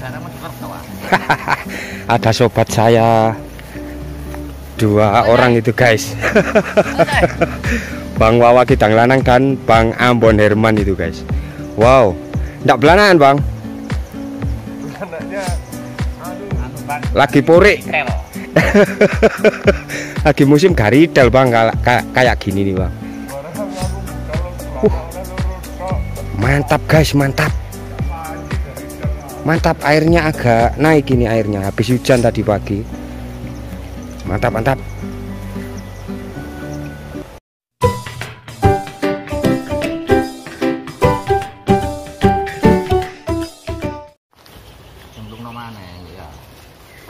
Ada sobat saya dua orang itu guys. Bang Wawa Kidang Lanang dan Bang Ambon Herman itu guys. Wow, enggak belanaan bang. Lagi porik. Lagi musim garidel bang kayak kayak gini nih bang. Uh, mantap guys, mantap. Mantap airnya agak naik ini airnya habis hujan tadi pagi. Mantap, mantap.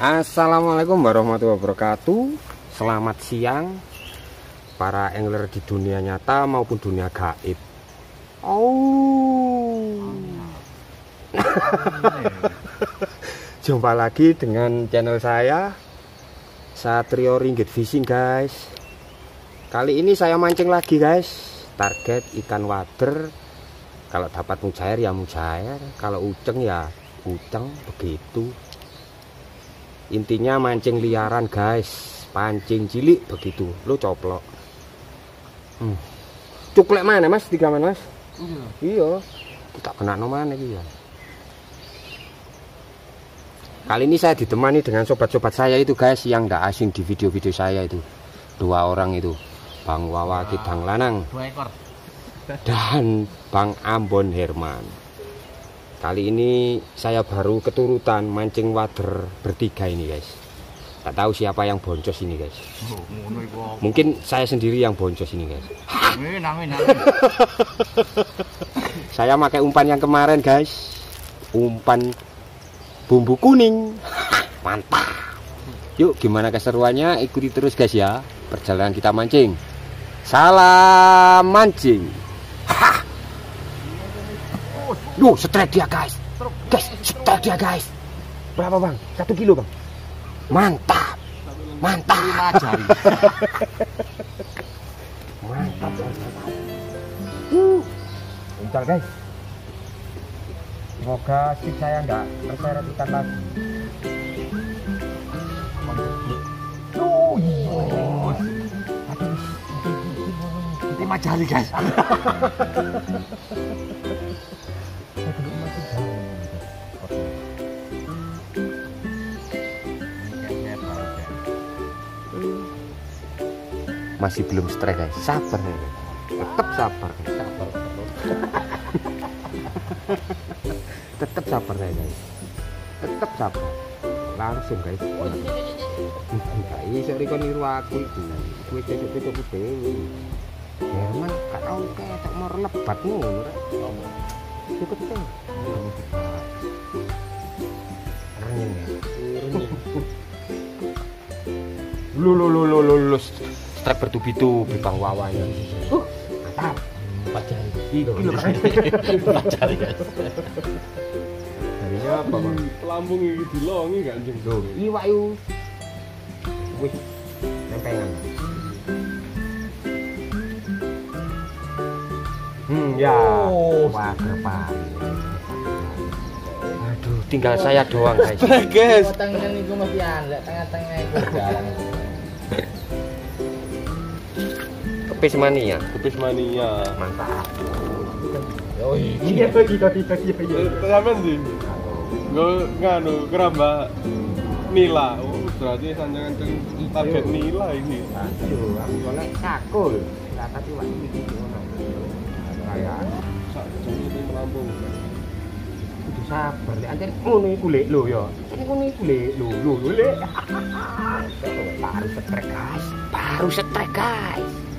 Assalamualaikum warahmatullahi wabarakatuh Selamat siang Para angler di dunia nyata maupun dunia gaib Oh Jumpa lagi dengan channel saya Satrio Ringgit Fishing guys. Kali ini saya mancing lagi guys. Target ikan wader. Kalau dapat mujair ya mujair. Kalau uceng ya uceng. Begitu. Intinya mancing liaran guys. Pancing cilik begitu. Lo coplok. Hmm. cuklek mana mas? Tiga mana mas? Iya. Iya. Kita kena no mana ya kali ini saya ditemani dengan sobat-sobat saya itu guys yang tidak asing di video-video saya itu dua orang itu Bang Wawa Kidang Lanang dua ekor dan Bang Ambon Herman Kali ini saya baru keturutan mancing wader bertiga ini guys. Tak tahu siapa yang boncos ini guys. Mungkin saya sendiri yang boncos ini guys. saya pakai umpan yang kemarin guys. Umpan bumbu kuning. Mantap. Yuk gimana keseruannya ikuti terus guys ya. Perjalanan kita mancing. Salam mancing. Duh, strike dia guys. Guys, strike dia guys. Berapa bang? Satu kilo bang. Mantap. Mantap. Mantap. mantap. Uh, bentar guys. Semoga stick saya enggak terseret ikan lagi. Iya. Lima jari guys. masih belum stres guys sabar tetap sabar sabar tetap sabar ya guys tetap sabar langsung guys gak iso riko niru aku gue cocok-cocok ku dewi Herman gak tau tak mau lebat ngono rek angin ya lu lu lu lu strike bertubi-tubi bang wawanya uh empat jari guys jarinya apa bang lambung ini dilongi gak anjing tuh iwak yuk wih nempengan hmm ya oh. wah kerpan aduh tinggal saya doang guys guys tangan itu masih ada tengah-tengah itu jalan Kepis mania. Kepis mania. Mantap. Oh iya iya iya iya. Sampean sih. Gue nganu keramba nila. Oh, berarti sanjangan target nila ini. Aduh, aku tadi wak iki ngono. Kayak sak. Kudu sabar lek anjir ngono iku lek lho ya. Ngono iku lek lho lho lek. Baru setrek guys. Baru setrek guys.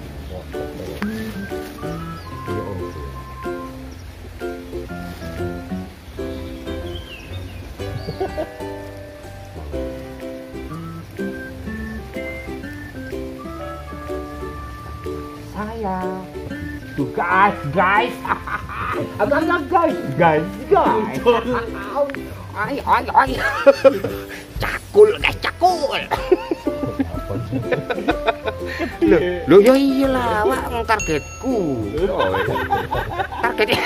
Saya tuh guys guys abang guys guys guys ay ay ay cakul guys cakul Loh, ya iyalah, wak targetku. Targetnya.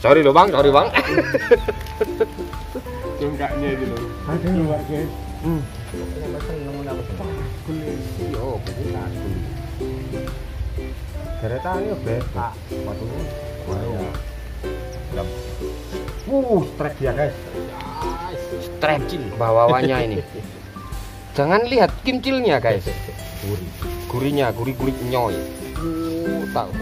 sorry lo Bang, sorry Bang. bengkaknya itu loh Ada. keluar guys Hmm. Kulit yo, kulit aku. Kereta yo beta. Waduh. Waduh. Uh, strek dia guys. Strek bawahnya ini. Jangan lihat kimcilnya guys. Gurih. Gurinya, gurih-gurih nyoy. Uh, tahu.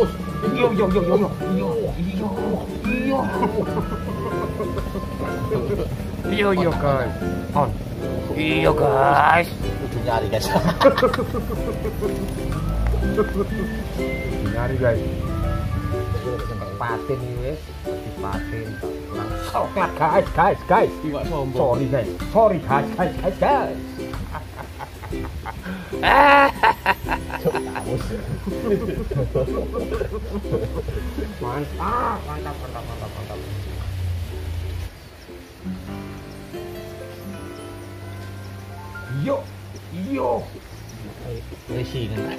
Us. Yo yo yo yo yo. Iyo, iyo, iyo. Yo yo guys. On. Iya guys. Nyari guys. Nyari guys. Di paten. Kurang Coklat guys, guys, guys. Sorry guys, sorry guys, guys, guys, guys. Mantap, mantap, mantap, mantap, mantap. Yo, yo. Resi kan.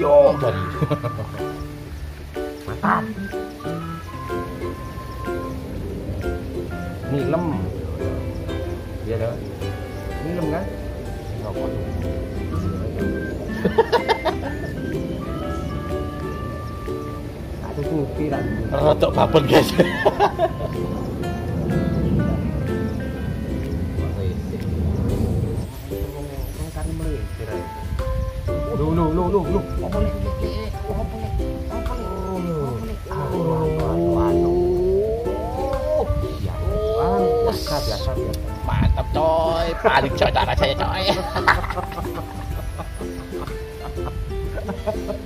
Yo. Dari. Mantap. Nilem. Iya kan? Nilem kan? Rokok. Aku kupi lah. Rotok babon guys. Lu lu lu lu lu. Biasa, biasa, biasa. Mantap coy. Paling coy cara saya coy.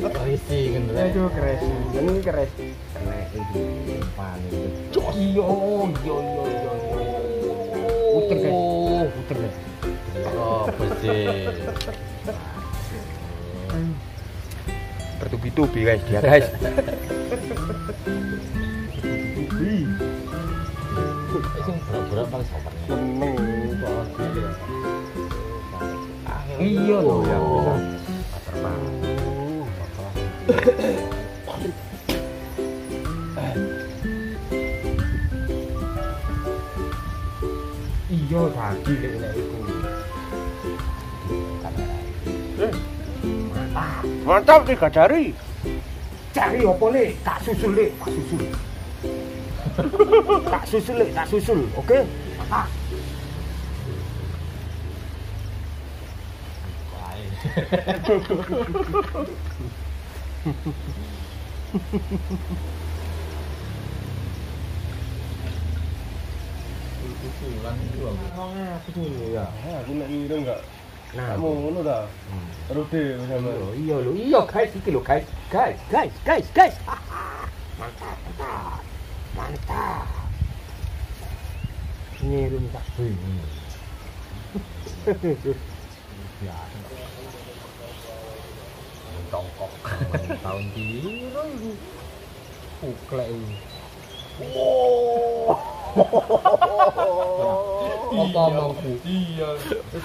Resi kan. Aduh, keren. Ini keren. Kena ini. Paling. Iyo, iyo, iyo, iyo. Uter guys. Uter guys. Oh, bersih. Bertubi-tubi guys dia guys. Seneng Iya loh ya. Iya lek Mantap. tiga jari Cari apa le? Tak susul le, tak susul. tak susul le, tak susul. Oke? Mantap. Ngomongnya aku dulu ya. ah aku nak ngira enggak Nah, kamu ngono dah Rude sama Iya, iya lo, iya guys, iki lo guys, guys, guys, guys, guys. mantap, mantap, mantap. Ngirim tak bunyi. Biasa. Tongkok tahun biru itu. Uklek itu. Apa omongku? iya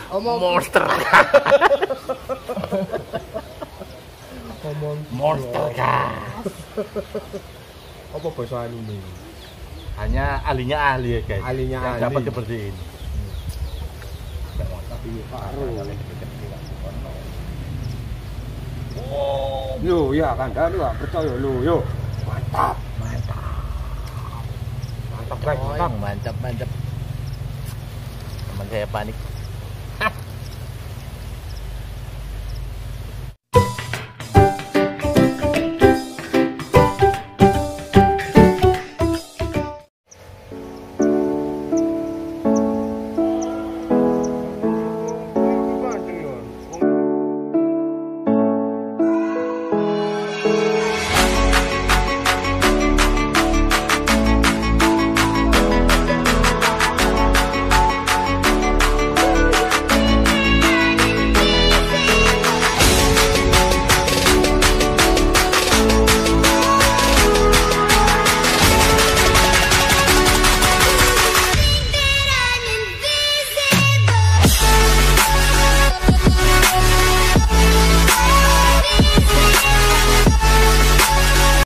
Omong Monster. omong Monster apa bahasa anime? Hanya ahlinya ahli ya guys. Ahlinya Yang ahli. dapat seperti ini. Yo, ya kan, dah lu percaya lu, yo. Mantap, mantap. Mantap guys, mantap. mantap mantap. Teman saya panik.